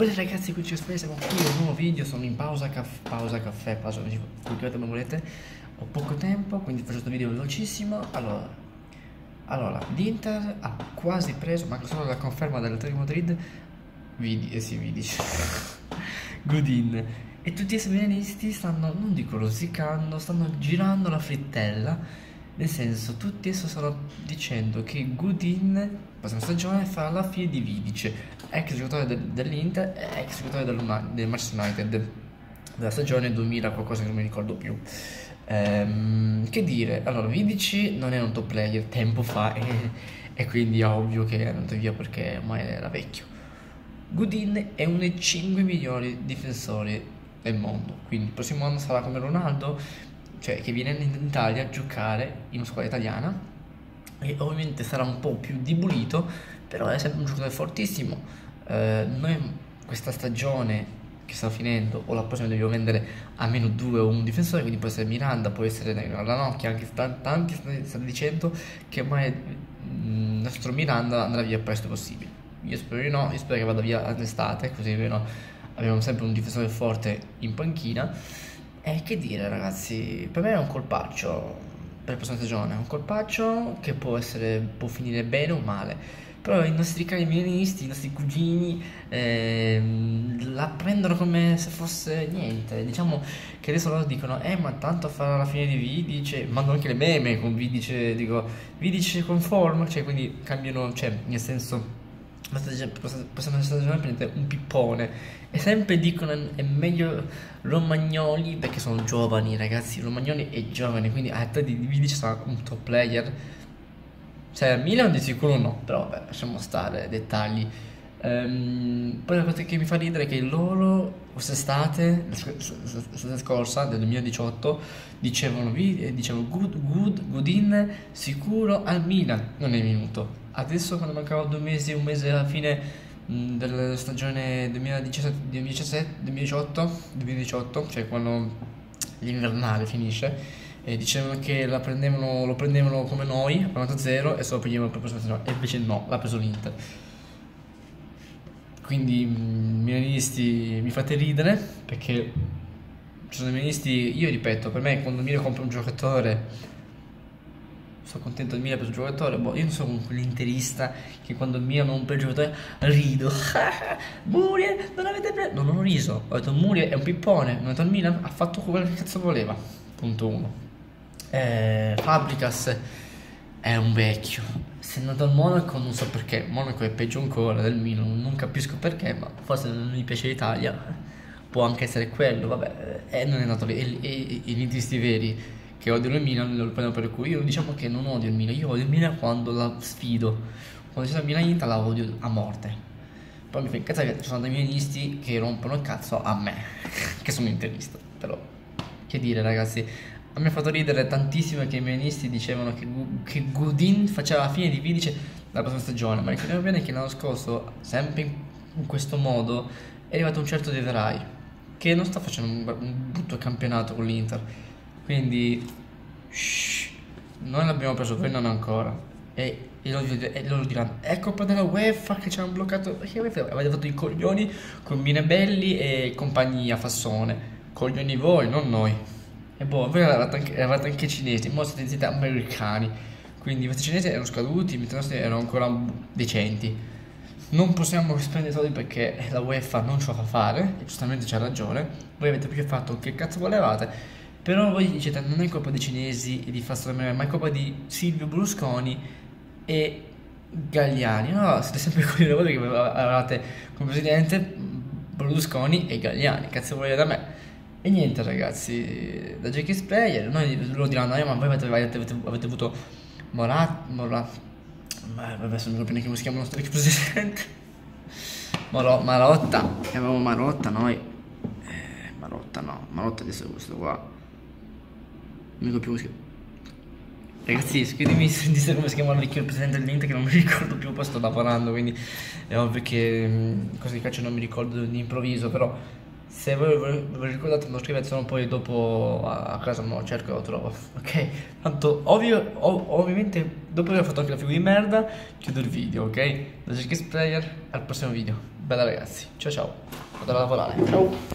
Buonasera ragazzi, qui ci siamo qui un nuovo video, sono in pausa, caff pausa caffè, pausa, come volete. Ho poco tempo, quindi faccio questo video velocissimo. Allora, allora l'Inter ha quasi preso, ma solo la conferma dell'Atletico Madrid, vidi, eh sì, vidi, Godin. E tutti i severianisti stanno, non dico rosicando, stanno girando la frittella nel senso, tutti adesso stanno dicendo che Goodin, prossima stagione, farà la fine di Vidic, ex giocatore del, dell'Inter e ex giocatore del, Manchester United della stagione 2000, qualcosa che non mi ricordo più. Ehm, che dire, allora Vidic non era un top player tempo fa e, e quindi è ovvio che è andato via perché ormai era vecchio. Goodin è uno dei 5 migliori difensori del mondo, quindi il prossimo anno sarà come Ronaldo cioè che viene in Italia a giocare in una squadra italiana e ovviamente sarà un po' più debolito, però è sempre un giocatore fortissimo. Eh, noi questa stagione che sta finendo o la prossima dobbiamo vendere a meno due o un difensore, quindi può essere Miranda, può essere la Nocchia, anche tanti stanno dicendo che ormai il nostro Miranda andrà via presto possibile. Io spero di no, io spero che vada via all'estate, così almeno abbiamo sempre un difensore forte in panchina e che dire ragazzi, per me è un colpaccio per la prossima stagione, un colpaccio che può, essere, può finire bene o male, però i nostri cari milanisti, i nostri cugini eh, la prendono come se fosse niente, diciamo che adesso loro dicono eh ma tanto farà la fine di Vidice, mandano anche le meme con Vidice, dico Vidice conform, cioè quindi cambiano, cioè nel senso possiamo stagione prendere un pippone. E sempre dicono è meglio Romagnoli perché sono giovani ragazzi. Romagnoli è giovane quindi a te di Vidic sarà un top player. Cioè a Milan di sicuro no però vabbè lasciamo stare dettagli. Um, poi la cosa che mi fa ridere è che loro quest'estate l'estate scorsa del 2018 dicevano, dicevano good, good, good in sicuro al Milan. Non è venuto adesso quando mancava due mesi, un mese alla fine della stagione 2017, 2017, 2018, 2018, cioè quando l'invernale finisce, e dicevano che prendevano, lo prendevano come noi, a 90-0, e se lo prendevano per stagione, e invece no, l'ha preso l'Inter. Quindi, milanisti, mi fate ridere, perché ci sono milanisti, io ripeto, per me quando Milan compra un giocatore sono contento del Milan per il giocatore. Boh, io non sono quell'interista che quando il Milan non per il giocatore rido. Muriel, non avete preso. No, non ho riso. Ho detto Muriel è un pippone. Non ho detto il Milan ha fatto quello che cazzo voleva. Punto uno. Eh, Fabricas è un vecchio. Se è andato al Monaco non so perché. Monaco è peggio ancora del Milan. Non capisco perché, ma forse non mi piace l'Italia. Può anche essere quello, vabbè. Eh, non è andato lì. E, e, e gli veri che odiano il Milan lo prendono per cui. Io diciamo che non odio il Milan, io odio il Milan quando la sfido, quando c'è la Milan Inter la odio a morte. Poi mi fa incazzare che ci sono dei milanisti che rompono il cazzo a me, che sono interista, però che dire ragazzi, a me ha fatto ridere tantissimo che i milanisti dicevano che, che Godin faceva la fine di Vidice la prossima stagione, ma ricordiamo bene che l'anno scorso, sempre in, questo modo, è arrivato un certo De Vrij, che non sta facendo un brutto campionato con l'Inter quindi, shh, noi l'abbiamo preso, voi non ancora. E, e, loro, e, loro, diranno: È colpa della UEFA che ci hanno bloccato. Perché avete fatto i coglioni con Minebelli e compagnia Fassone. Coglioni voi, non noi. E boh, voi eravate anche, eravate anche cinesi, ma siete, siete americani. Quindi i cinesi erano scaduti, mentre i nostri erano ancora decenti. Non possiamo spendere soldi perché la UEFA non ce la fa fare, e giustamente c'ha ragione. Voi avete più fatto che cazzo volevate però voi dicete non è colpa dei cinesi e di Fastone ma è colpa di Silvio Berlusconi e Gagliani. No, siete sempre quelli da voi che avevate come presidente Berlusconi e Gagliani. Cazzo volete da me? E niente ragazzi, da Jackie Sprayer, noi loro diranno, eh, ma voi avete, avete, avete, avete avuto Morat, Morat, ma vabbè, non mi ricordo come si chiama il nostro ex presidente. Moro, Marotta, chiamiamo Marotta noi. Eh, Marotta no, Marotta adesso è questo qua non ricordo più come si chiama. Ragazzi, scrivetemi se dite come si chiama il presidente dell'Inter che non mi ricordo più, poi sto lavorando, quindi è ovvio che mh, cose di calcio non mi ricordo di improvviso, però se voi ve lo ricordate lo scrivete, se no poi dopo a, casa me lo cerco e lo trovo, ok? Tanto, ovvio, ov ovviamente, dopo che ho fatto anche la figura di merda, chiudo il video, ok? Da Jerky Sprayer, al prossimo video. Bella ragazzi, ciao ciao, vado a lavorare, ciao.